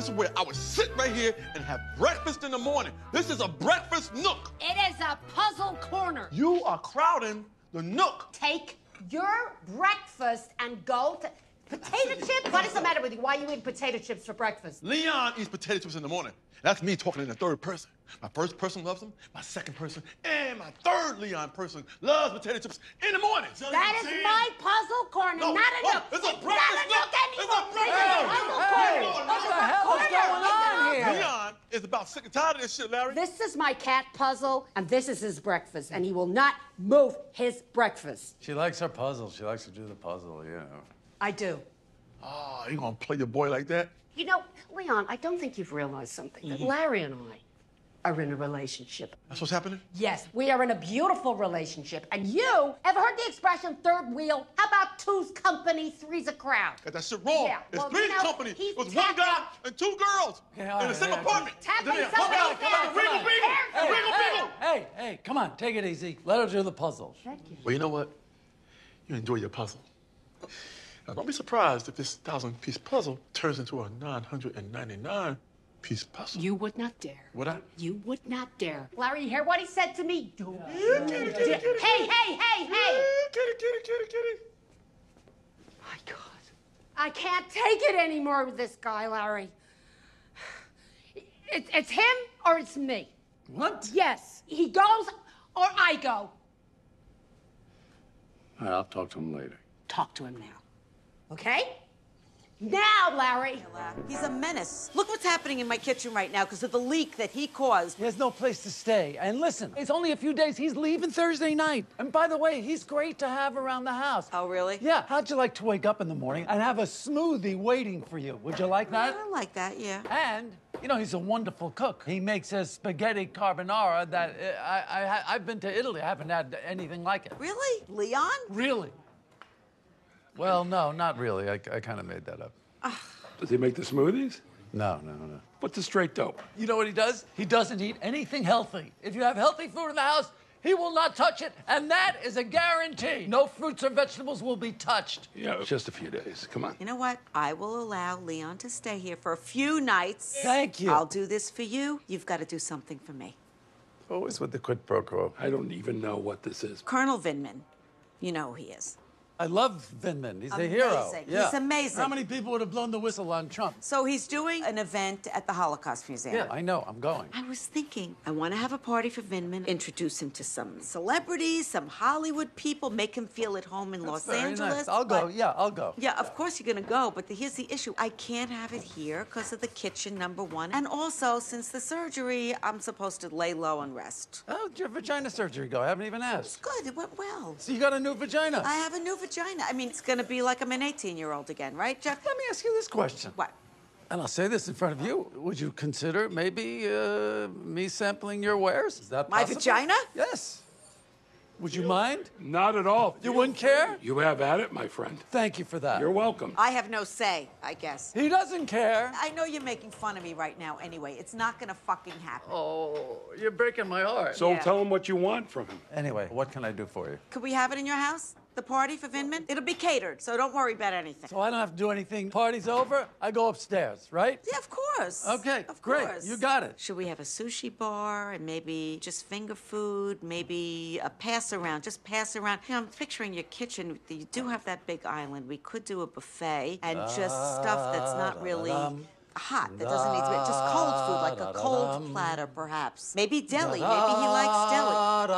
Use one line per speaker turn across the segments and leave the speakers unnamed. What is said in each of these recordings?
This is where I would sit right here and have breakfast in the morning. This is a breakfast nook.
It is a puzzle corner.
You are crowding the nook.
Take your breakfast and go to. Potato chips? What is the matter with you? Why are you eating potato chips for breakfast?
Leon eats potato chips in the morning. That's me talking in the third person. My first person loves them, my second person, and my third Leon person loves potato chips in the morning.
That is my puzzle corner,
No,
not a
oh,
nook.
it's a
not
breakfast
a nook
nook. It's a
anymore.
breakfast
It's a
nook.
puzzle
Hey,
corner.
what
It's
the
a
hell is
corner.
going on
It's a-
here?
Leon is about sick and tired of this shit, Larry.
This is my cat puzzle, and this is his breakfast, and he will not move his breakfast.
She likes her puzzle. She likes to do the puzzle, you know.
I do.
Oh, you gonna play your boy like that?
You know, Leon, I don't think you've realized something
Mm-hmm.
that Larry and I are in a relationship.
That's what's happening?
Yes, we are in a beautiful relationship. And you ever heard the expression third wheel? How about two's company, three's a crowd?
That's that shit wrong.
Yeah,
it's
well,
three
you know,
companies.
he's
It was one guy and two girls
Yeah,
in the same
yeah,
apartment.
tapping
Then they-
somebody
Come on,
down.
Regal Beagle,
Hey,
Regal
hey,
Beagle.
Hey, hey, come on, take it easy. Let her do the puzzle.
Well, you know what? You enjoy your puzzle. Now, don't be surprised if this thousand piece puzzle turns into a 999 piece puzzle.
You would not dare.
Would I?
You would not dare. Larry, you hear what he said to me? Do
Yeah, kitty, kitty, kitty.
Hey, hey, hey, hey!
Kitty, kitty, kitty, kitty.
My God. I can't take it anymore with this guy, Larry. It, it's him or it's me.
What?
Yes, he goes or I go.
All right, I'll talk to him later.
Talk to him now. Okay? Now, Larry.
He's a menace. Look what's happening in my kitchen right now because of the leak that he caused.
He has no place to stay. And listen, it's only a few days. He's leaving Thursday night. And by the way, he's great to have around the house.
Oh, really?
Yeah. How'd you like to wake up in the morning and have a smoothie waiting for you? Would you like that?
I like that, yeah.
And you know he's a wonderful cook. He makes a spaghetti carbonara that uh, I, I I've been to Italy. I haven't had anything like it.
Really? Leon?
Really? Well, no, not really. I, I kind of made that up. Ah.
Does he make the smoothies?
No, no, no.
What's the straight dope?
You know what he does? He doesn't eat anything healthy. If you have healthy food in the house, he will not touch it, and that is a guarantee. No fruits or vegetables will be touched.
Yeah, just a few days. Come on.
You know what? I will allow Leon to stay here for a few nights.
Thank you.
I'll do this for you. You've got to do something for me.
Always with the quid pro quo.
I don't even know what this is.
Colonel Vindman. You know who he is.
I love Vindman. He's a hero.
Amazing. He's amazing.
How many people would have blown the whistle on Trump?
So he's doing an event at the Holocaust Museum.
Yeah, I know. I'm going.
I was thinking, I want to have a party for Vindman, introduce him to some celebrities, some Hollywood people, make him feel at home in Los
Very
Angeles.
nice. I'll go.
but-
Yeah, I'll go.
Yeah, of course you're gonna go, but the, here's the issue. I can't have it here because of the kitchen, number one. And also, since the surgery, I'm supposed to lay low and rest.
How'd your vagina surgery go? I haven't even asked.
Good, it went well.
So you got a new vagina.
I have a new vagina. I mean, it's gonna be like I'm an 18 year old again, right, Jeff?
Let me ask you this question.
What?
And I'll say this in front of you. Would you consider maybe uh, me sampling your wares? Is that
My
possible?
vagina?
Yes. Would you mind?
Not at all.
You wouldn't care?
You have at it, my friend.
Thank you for that.
You're welcome.
I have no say, I guess.
He doesn't care.
I know you're making fun of me right now anyway. It's not gonna fucking happen.
Oh, you're breaking my heart.
So
Yeah.
tell him what you want from him.
anyway, what can I do for you?
Could we have it in your house? The party for Vindman? It'll be catered, so don't worry about anything.
So I don't have to do anything. Party's over. I go upstairs, right?
Yeah, of course.
Okay,
of
great.
Course.
You got it.
Should we have a sushi bar and maybe just finger food, maybe a pass around, just pass around? You know, I'm picturing your kitchen. You do have that big island. We could do a buffet and just stuff that's not really hot. That doesn't need to be just cold food, like a cold platter, perhaps. Maybe deli. Maybe he likes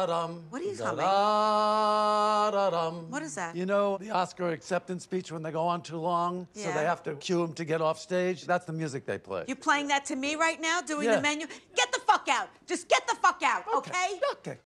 Da-da-dum.
What are you humming?
Da-da-da-dum.
What is that?
You know the Oscar acceptance speech when they go on too long, so they have to cue them to get off stage? That's the music they play.
You're playing that to me right now, doing
Yeah.
the menu? Get the fuck out. Just get the fuck out, okay?
Okay.